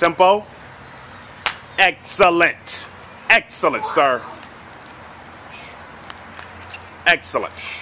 tempo. Excellent. Excellent, sir. Excellent.